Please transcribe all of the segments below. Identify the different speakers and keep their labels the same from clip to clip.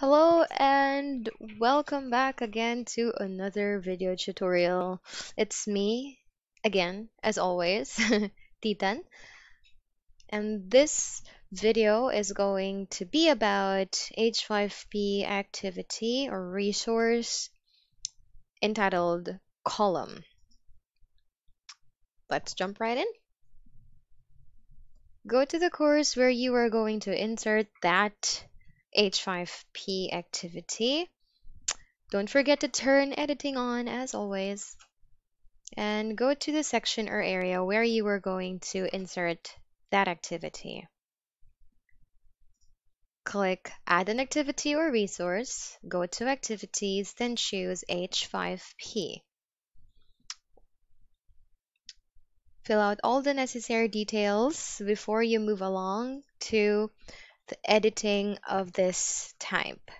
Speaker 1: Hello and welcome back again to another video tutorial. It's me again, as always, Titan. And this video is going to be about H5P activity or resource entitled column. Let's jump right in. Go to the course where you are going to insert that H5P activity. Don't forget to turn editing on as always. And go to the section or area where you are going to insert that activity. Click Add an activity or resource, go to Activities, then choose H5P. Fill out all the necessary details before you move along to the editing of this type.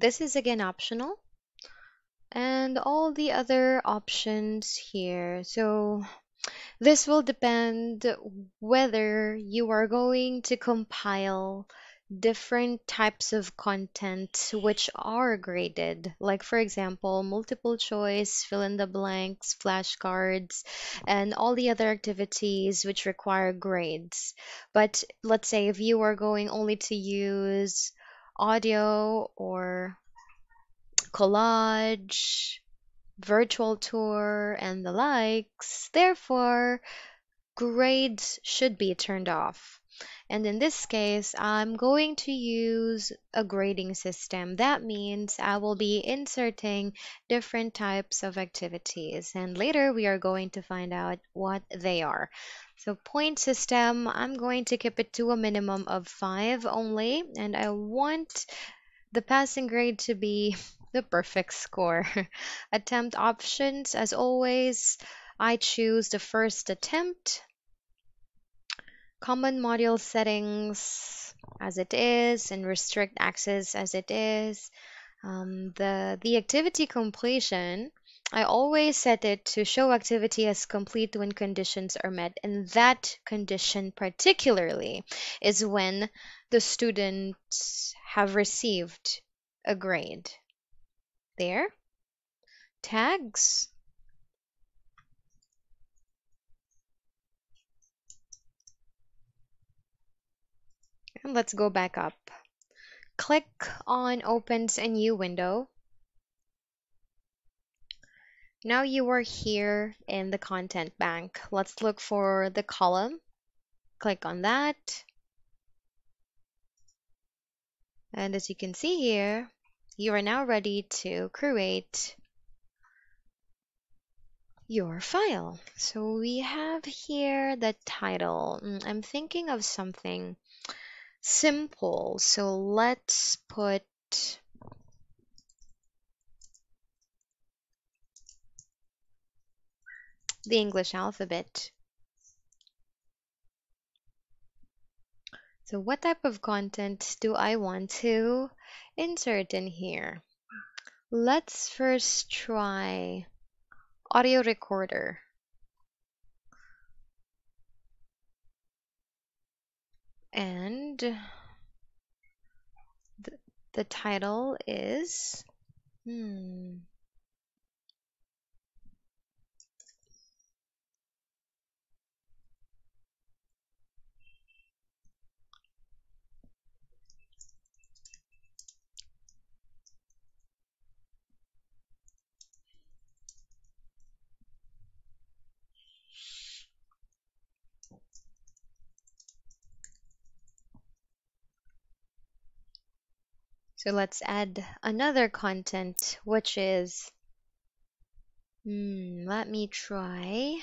Speaker 1: This is again optional. And all the other options here. So this will depend whether you are going to compile different types of content which are graded. Like for example multiple choice fill in the blanks flashcards and all the other activities which require grades. But let's say if you are going only to use audio or collage, virtual tour, and the likes. Therefore, grades should be turned off. And in this case, I'm going to use a grading system. That means I will be inserting different types of activities. And later we are going to find out what they are. So point system, I'm going to keep it to a minimum of five only. And I want the passing grade to be the perfect score. attempt options, as always, I choose the first attempt. Common module settings as it is and restrict access as it is. Um, the, the activity completion, I always set it to show activity as complete when conditions are met. And that condition particularly is when the students have received a grade. There. Tags. And let's go back up. Click on opens a new window. Now you are here in the content bank. Let's look for the column. Click on that. And as you can see here, you are now ready to create your file. So we have here the title. Mm, I'm thinking of something simple. So let's put the English alphabet. So what type of content do I want to insert in here? Let's first try audio recorder. And the, the title is, hmm, So let's add another content, which is, hmm, let me try.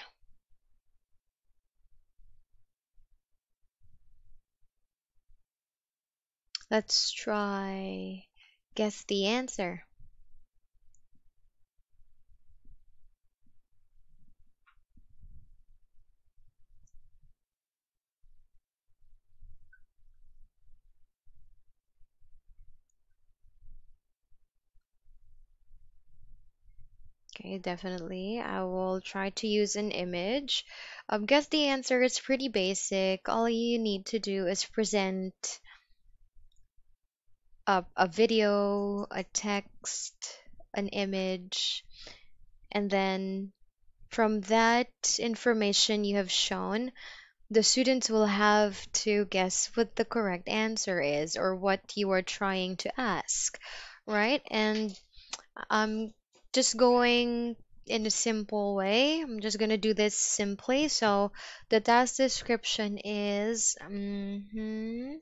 Speaker 1: Let's try guess the answer. Okay, definitely. I will try to use an image. Um, guess the answer is pretty basic. All you need to do is present a, a video, a text, an image, and then from that information you have shown, the students will have to guess what the correct answer is or what you are trying to ask, right? And I'm just going in a simple way. I'm just going to do this simply. So the task description is mhm,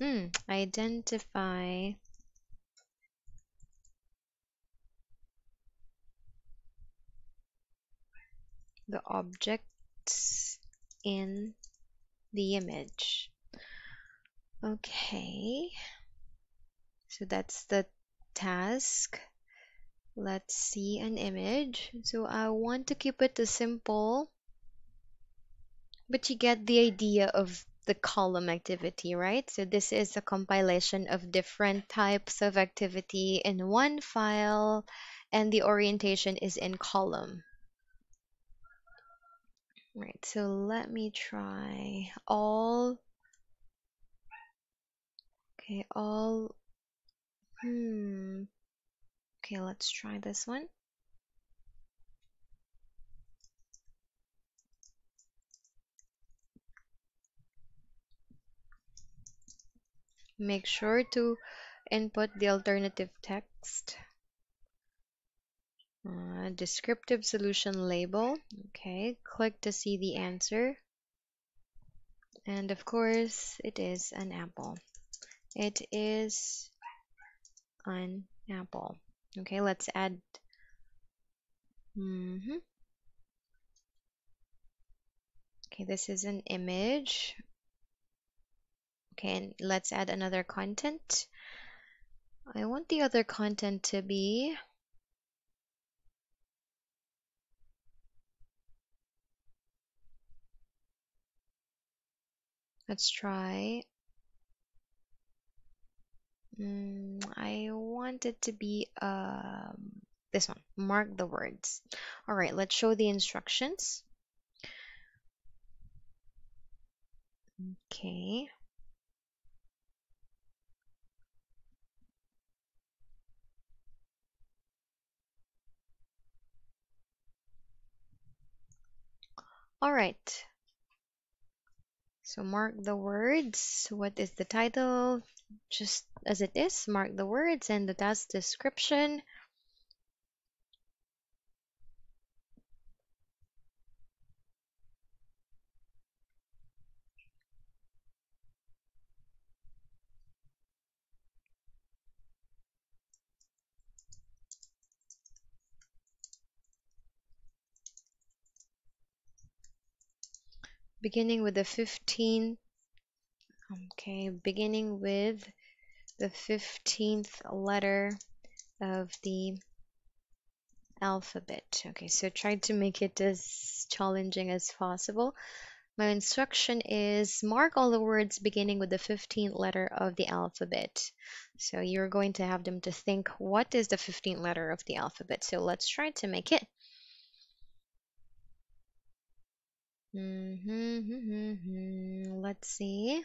Speaker 1: hmm, identify the in the image. Okay, so that's the task. Let's see an image. So I want to keep it simple, but you get the idea of the column activity, right? So this is a compilation of different types of activity in one file, and the orientation is in column. Right, so let me try all. Okay, all. Hmm. Okay, let's try this one. Make sure to input the alternative text. Uh, descriptive solution label. Okay, click to see the answer. And of course, it is an apple. It is an apple. Okay, let's add. Mm -hmm. Okay, this is an image. Okay, and let's add another content. I want the other content to be Let's try. Mm, I want it to be um, this one. Mark the words. All right, let's show the instructions. Okay. All right. So mark the words. What is the title? Just as it is, mark the words and the task description. Beginning with the 15th okay beginning with the 15th letter of the alphabet. Okay so try to make it as challenging as possible. My instruction is mark all the words beginning with the 15th letter of the alphabet. So you're going to have them to think what is the 15th letter of the alphabet? So let's try to make it Mm-hmm, Let's see.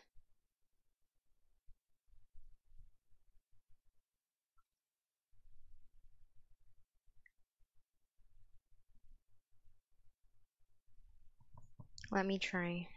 Speaker 1: Let me try.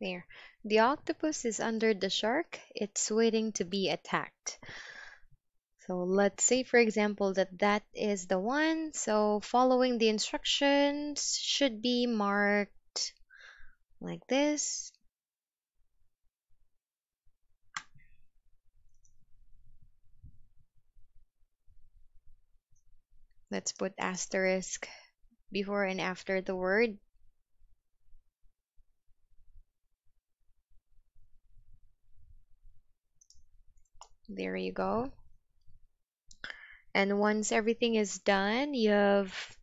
Speaker 1: There. The octopus is under the shark. It's waiting to be attacked. So let's say, for example, that that is the one. So following the instructions should be marked like this. Let's put asterisk before and after the word. There you go. And once everything is done, you've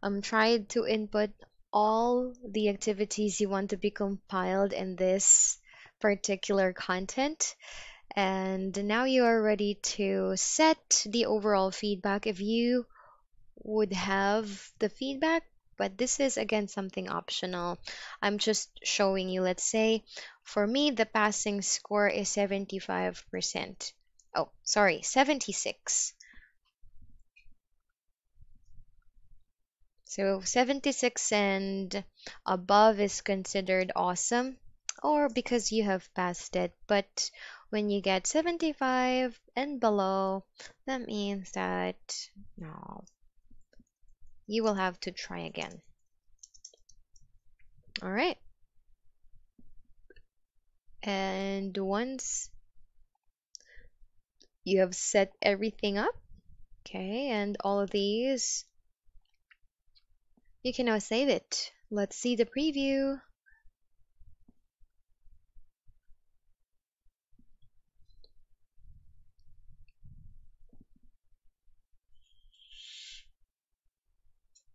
Speaker 1: um, tried to input all the activities you want to be compiled in this particular content. And now you are ready to set the overall feedback if you would have the feedback, but this is again something optional. I'm just showing you, let's say, for me, the passing score is 75% oh, sorry, 76. So 76 and above is considered awesome or because you have passed it. But when you get 75 and below, that means that no, you will have to try again. All right. And once you have set everything up. Okay, and all of these, you can now save it. Let's see the preview.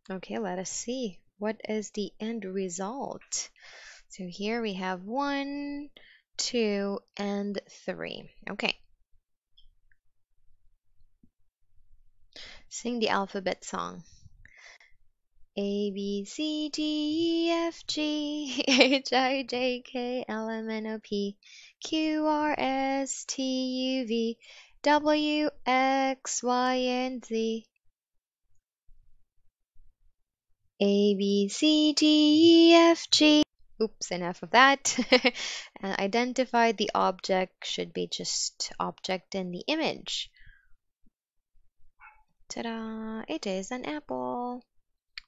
Speaker 1: Okay, let us see. What is the end result? So here we have one, two, and three. Okay. Sing the alphabet song. A B C D E F G H I J K L M N O P Q R S T U V W X Y and Z. A B C D E F G. Oops, enough of that. and uh, identify the object should be just object in the image. Ta-da! It is an apple.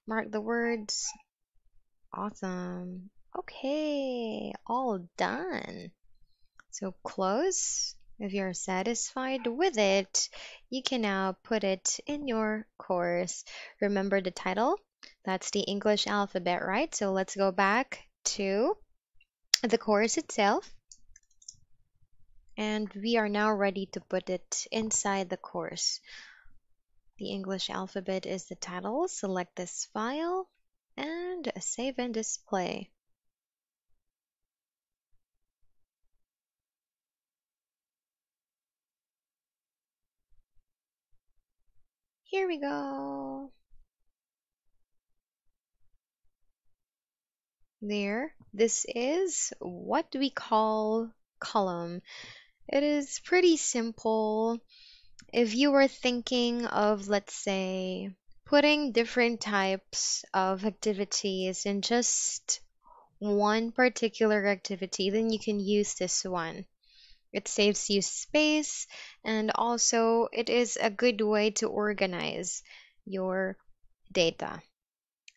Speaker 1: Mark the words. Awesome. Okay, all done. So close. If you're satisfied with it, you can now put it in your course. Remember the title? That's the English alphabet, right? So let's go back to the course itself. And we are now ready to put it inside the course. The English alphabet is the title. Select this file and save and display. Here we go. There, this is what we call column. It is pretty simple if you were thinking of, let's say, putting different types of activities in just one particular activity, then you can use this one. It saves you space and also it is a good way to organize your data.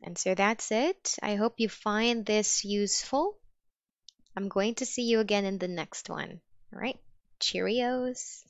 Speaker 1: And so that's it. I hope you find this useful. I'm going to see you again in the next one. All right. Cheerios.